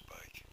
bike.